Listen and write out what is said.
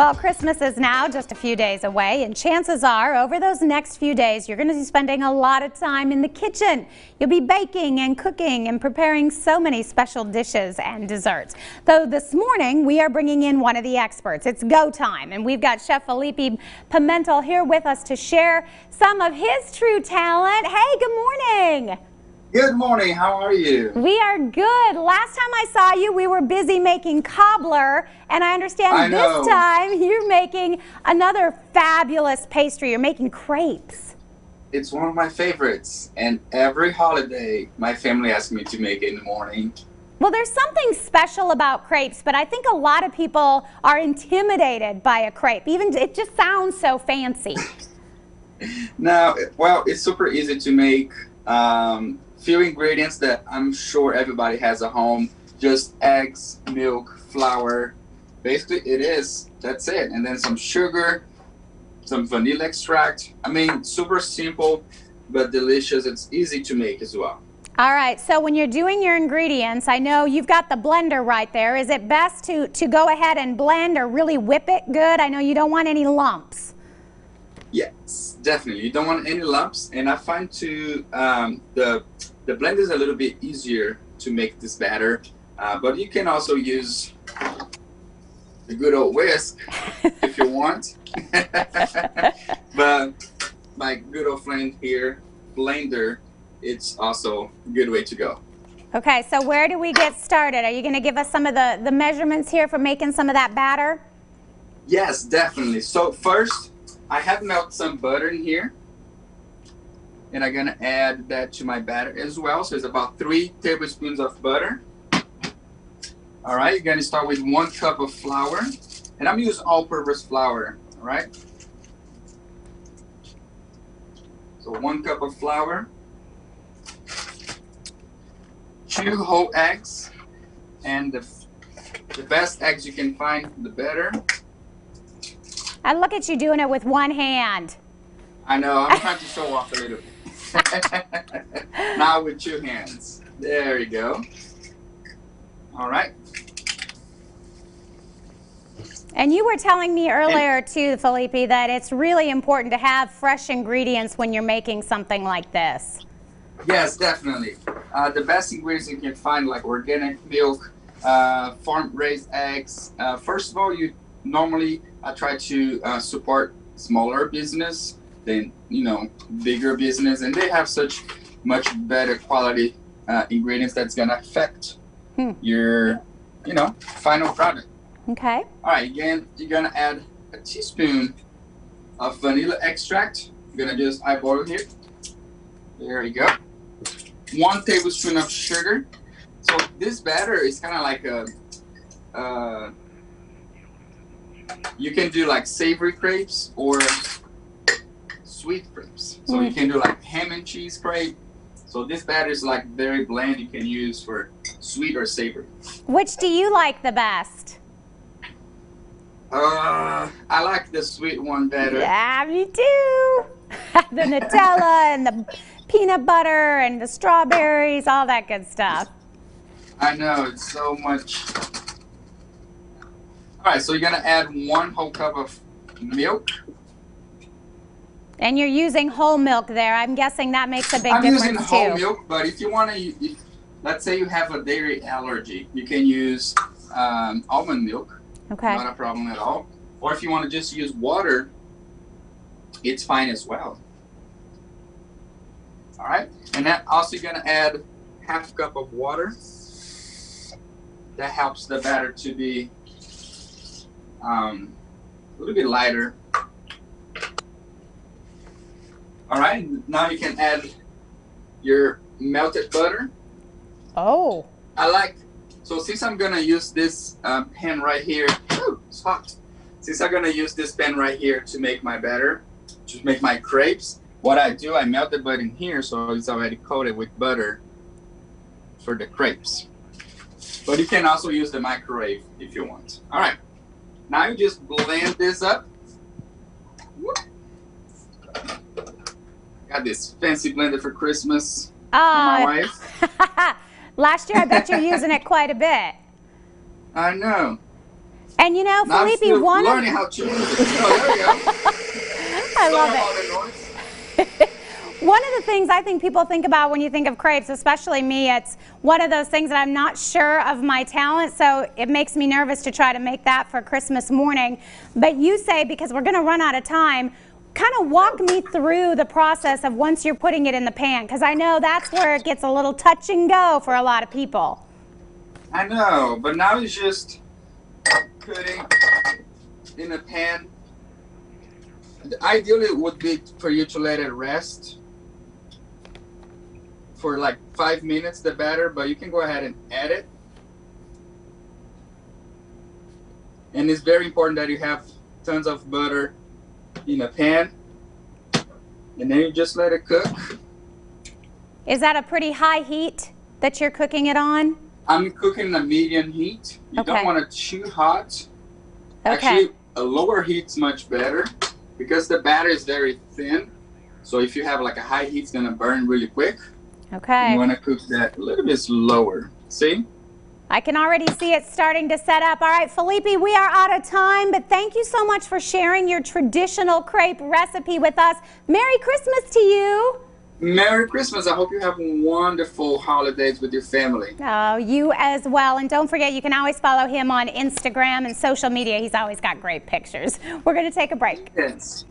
Well, Christmas is now just a few days away, and chances are over those next few days, you're going to be spending a lot of time in the kitchen. You'll be baking and cooking and preparing so many special dishes and desserts. Though this morning, we are bringing in one of the experts. It's go time, and we've got Chef Felipe Pimental here with us to share some of his true talent. Hey, good morning. Good morning. How are you? We are good. Last time I saw you, we were busy making cobbler, and I understand I this time you're making another fabulous pastry. You're making crepes. It's one of my favorites, and every holiday my family asks me to make it in the morning. Well, there's something special about crepes, but I think a lot of people are intimidated by a crepe. Even it just sounds so fancy. Now, well, it's super easy to make. Um, few ingredients that I'm sure everybody has at home: just eggs, milk, flour. Basically, it is. That's it, and then some sugar, some vanilla extract. I mean, super simple, but delicious. It's easy to make as well. All right, so when you're doing your ingredients, I know you've got the blender right there. Is it best to, to go ahead and blend or really whip it good? I know you don't want any lumps. Yes, definitely. You don't want any lumps, and I find to um, the the blend is a little bit easier to make this batter, uh, but you can also use the good old whisk if you want. but my good old friend here, blender, it's also a good way to go. Okay, so where do we get started? Are you going to give us some of the, the measurements here for making some of that batter? Yes, definitely. So first, I have melted some butter in here. And I'm gonna add that to my batter as well. So it's about three tablespoons of butter. All right, you're gonna start with one cup of flour. And I'm using all-purpose flour, all right? So one cup of flour. Two whole eggs. And the, the best eggs you can find, the better. And look at you doing it with one hand. I know, I'm trying to show off a little bit. now with two hands. There you go. All right. And you were telling me earlier too, Felipe, that it's really important to have fresh ingredients when you're making something like this. Yes, definitely. Uh, the best ingredients you can find, like organic milk, uh, farm-raised eggs. Uh, first of all, you normally I try to uh, support smaller business than you know bigger business, and they have such much better quality uh, ingredients that's gonna affect Hmm. your you know final product. Okay. All right, again, you're gonna add a teaspoon of vanilla extract. You're gonna just eyeball it here. There you go. One tablespoon of sugar. So this batter is kind of like a, uh, you can do like savory crepes or sweet crepes. So you can do like ham and cheese crepe. So this batter is like very bland. You can use for sweet or savory. Which do you like the best? Uh, I like the sweet one better. Yeah, me too. the Nutella and the peanut butter and the strawberries, all that good stuff. I know it's so much. All right, so you're gonna add one whole cup of milk. And you're using whole milk there. I'm guessing that makes a big difference. too. I'm using whole milk, but if you wanna, let's say you have a dairy allergy, you can use um, almond milk. Okay. Not a problem at all. Or if you want to just use water, it's fine as well. All right, and then also you're gonna add half cup of water. That helps the batter to be um, a little bit lighter. All right, now you can add your melted butter. Oh. I like so since I'm gonna use this um, pen right here. Ooh, it's hot. Since I'm gonna use this pen right here to make my batter, to make my crepes, what I do, I melt the butter in here so it's already coated with butter for the crepes. But you can also use the microwave if you want. All right, now you just blend this up. Whoop. Got this fancy blender for Christmas for my Uh, wife. last year, I bet you're using it quite a bit. I know. And you know, Now I'm Felipe, still one of, how to use it. Oh, there you go. I love it. about the noise. One of the things I think people think about when you think of crepes, especially me, it's one of those things that I'm not sure of my talent, so it makes me nervous to try to make that for Christmas morning. But you say, because we're going to run out of time, kind of walk me through the process of once you're putting it in the pan, because I know that's where it gets a little touch and go for a lot of people. I know, but now it's just putting in a pan. Ideally, it would be for you to let it rest for like five minutes, the batter, but you can go ahead and add it. And it's very important that you have tons of butter in a pan. And then you just let it cook. Is that a pretty high heat that you're cooking it on? I'm cooking a medium heat. You Okay. don't want it too hot. Okay. Actually, a lower heat's much better because the batter is very thin. So if you have like a high heat, it's gonna burn really quick. Okay. You wanna cook that a little bit slower. See? I can already see it starting to set up. All right, Felipe, we are out of time, but thank you so much for sharing your traditional crepe recipe with us. Merry Christmas to you. Merry Christmas. I hope you have wonderful holidays with your family. Oh, you as well. And don't forget, you can always follow him on Instagram and social media. He's always got great pictures. We're going to take a break. Yes.